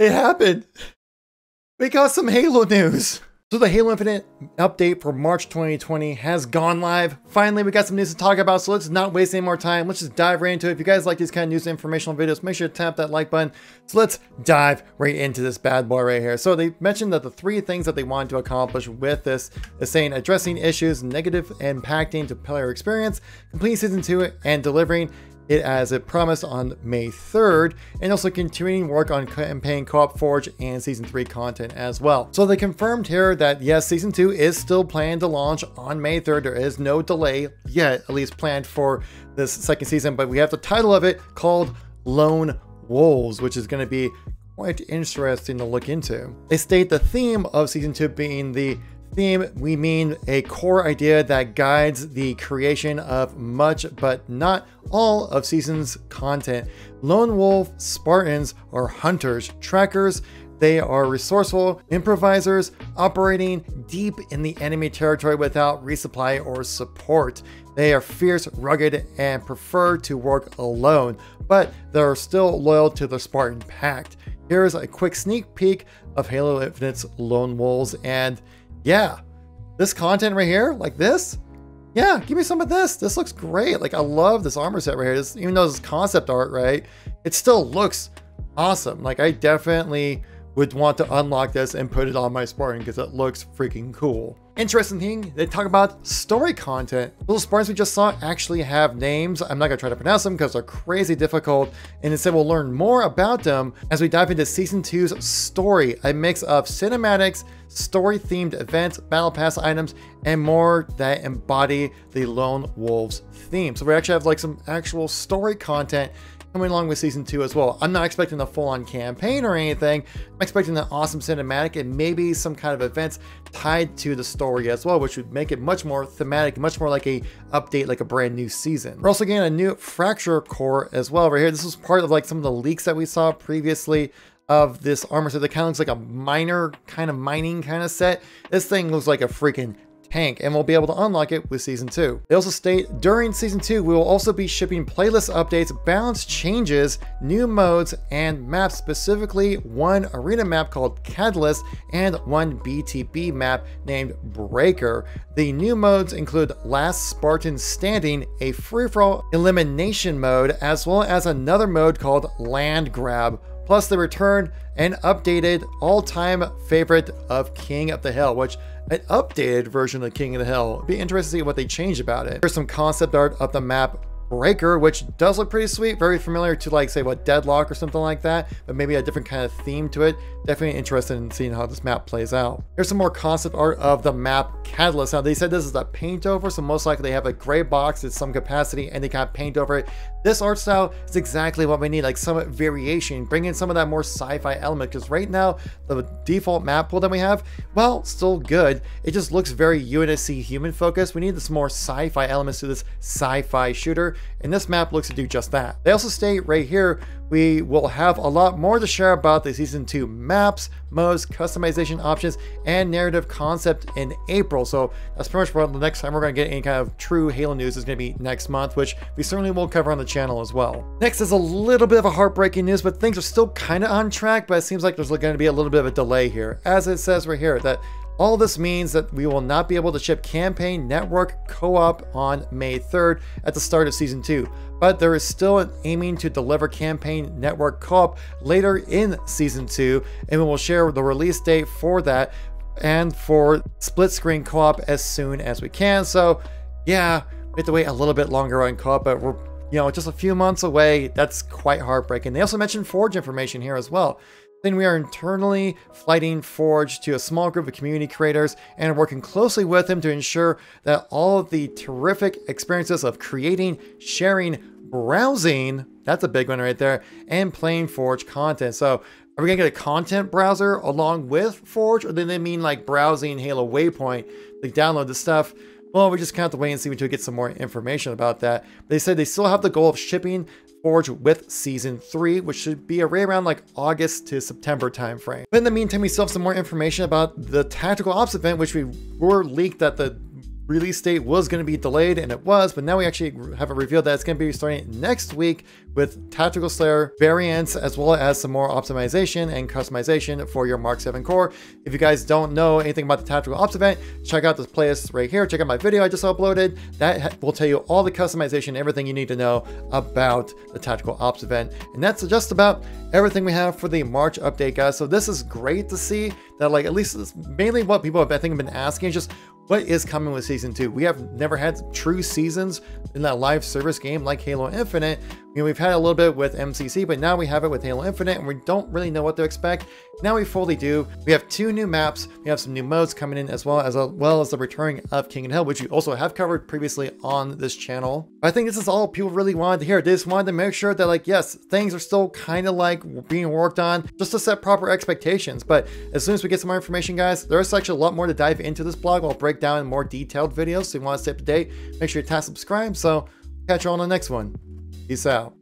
It happened. We got some Halo news. So the Halo Infinite update for March 2020 has gone live. Finally, we got some news to talk about, so let's not waste any more time. Let's just dive right into it. If you guys like these kind of news informational videos, make sure to tap that like button. So let's dive right into this bad boy right here. So they mentioned that the three things that they wanted to accomplish with this is saying addressing issues negative impacting to player experience, completing season two, and delivering it as it promised on May 3rd, and also continuing work on campaign Co-op Forge and Season 3 content as well. So they confirmed here that yes, Season 2 is still planned to launch on May 3rd. There is no delay yet, at least planned for this second season, but we have the title of it called Lone Wolves, which is going to be quite interesting to look into. They state the theme of Season 2 being the theme, we mean a core idea that guides the creation of much but not all of season's content. Lone Wolf Spartans are hunters, trackers, they are resourceful improvisers operating deep in the enemy territory without resupply or support. They are fierce, rugged, and prefer to work alone, but they're still loyal to the Spartan Pact. Here's a quick sneak peek of Halo Infinite's Lone Wolves, and yeah, this content right here, like this, yeah, give me some of this. This looks great. Like I love this armor set right here. This, even though is concept art, right? It still looks awesome. Like I definitely would want to unlock this and put it on my Spartan because it looks freaking cool. Interesting thing, they talk about story content. Little Spartans we just saw actually have names. I'm not gonna try to pronounce them because they're crazy difficult. And instead we'll learn more about them as we dive into season two's story, a mix of cinematics, story themed events, battle pass items, and more that embody the Lone Wolves theme. So we actually have like some actual story content coming along with season two as well. I'm not expecting a full-on campaign or anything. I'm expecting an awesome cinematic and maybe some kind of events tied to the story as well, which would make it much more thematic, much more like a update, like a brand new season. We're also getting a new fracture core as well right here. This was part of like some of the leaks that we saw previously of this armor set that kind of looks like a miner kind of mining kind of set. This thing looks like a freaking tank and we'll be able to unlock it with season 2. They also state during season 2 we will also be shipping playlist updates, balance changes, new modes, and maps, specifically one arena map called Catalyst and one BTB map named Breaker. The new modes include Last Spartan Standing, a free-for-all elimination mode, as well as another mode called Land Grab, plus the return and updated all-time favorite of King of the Hill, which an updated version of King of the Hill. It'd be interesting to see what they change about it. There's some concept art of the map Breaker, which does look pretty sweet, very familiar to like say what Deadlock or something like that, but maybe a different kind of theme to it. Definitely interested in seeing how this map plays out. Here's some more concept art of the map Catalyst. Now they said this is a paint over, so most likely they have a gray box at some capacity and they kind of paint over it. This art style is exactly what we need, like some variation, bring in some of that more sci-fi element, because right now the default map pool that we have, well, still good. It just looks very UNSC human focused. We need this more sci-fi elements to this sci-fi shooter and this map looks to do just that. They also state right here, we will have a lot more to share about the Season 2 maps, modes, customization options, and narrative concept in April. So that's pretty much what the next time we're going to get any kind of true Halo news is going to be next month, which we certainly will cover on the channel as well. Next is a little bit of a heartbreaking news, but things are still kind of on track, but it seems like there's going to be a little bit of a delay here. As it says right here, that all this means that we will not be able to ship Campaign Network Co-op on May 3rd at the start of Season 2, but there is still an aiming to deliver Campaign Network Co-op later in Season 2, and we will share the release date for that and for split screen co-op as soon as we can. So yeah, we have to wait a little bit longer on co-op, but we're you know, just a few months away. That's quite heartbreaking. They also mentioned Forge information here as well. Then we are internally flighting Forge to a small group of community creators and working closely with them to ensure that all of the terrific experiences of creating, sharing, browsing, that's a big one right there, and playing Forge content. So are we gonna get a content browser along with Forge, or do they mean like browsing Halo Waypoint, like download the stuff? Well, we just kind of have to wait and see until we get some more information about that. They said they still have the goal of shipping Forge with Season 3, which should be right around like August to September timeframe. But in the meantime, we still have some more information about the Tactical Ops event, which we were leaked that the release date was going to be delayed, and it was, but now we actually have a reveal that it's going to be starting next week with Tactical Slayer variants, as well as some more optimization and customization for your Mark 7 core. If you guys don't know anything about the Tactical Ops event, check out this playlist right here. Check out my video I just uploaded. That will tell you all the customization, everything you need to know about the Tactical Ops event. And that's just about everything we have for the March update, guys. So this is great to see that, like, at least mainly what people have, I think, have been asking is just what is coming with season two. We have never had true seasons in that live service game like Halo Infinite. You know, we've had a little bit with MCC, but now we have it with Halo Infinite, and we don't really know what to expect. Now we fully do. We have two new maps. We have some new modes coming in as well as well as the returning of King and Hill, which we also have covered previously on this channel. I think this is all people really wanted to hear. They just wanted to make sure that like yes, things are still kind of like being worked on, just to set proper expectations. But as soon as we get some more information, guys, there's actually a lot more to dive into this blog. I'll break down in more detailed videos. So if you want to stay up to date, make sure you tap subscribe. So catch you all on the next one. Peace out.